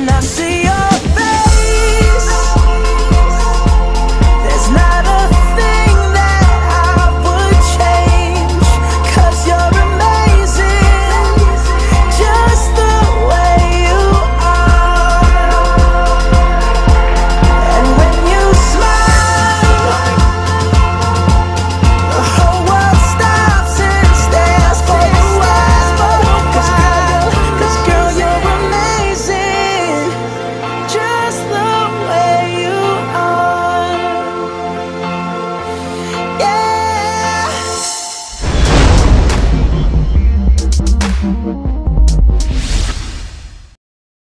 and I see